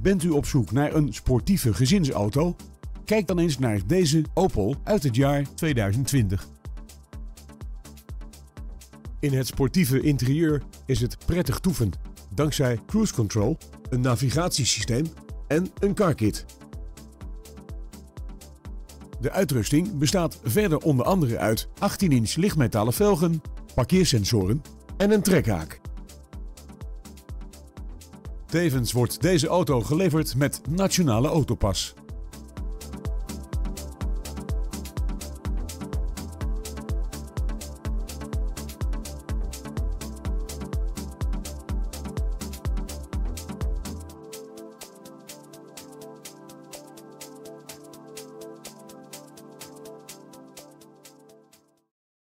Bent u op zoek naar een sportieve gezinsauto? Kijk dan eens naar deze Opel uit het jaar 2020. In het sportieve interieur is het prettig toeven, dankzij cruise control, een navigatiesysteem en een carkit. De uitrusting bestaat verder onder andere uit 18-inch lichtmetalen velgen, parkeersensoren en een trekhaak. Tevens wordt deze auto geleverd met Nationale Autopas.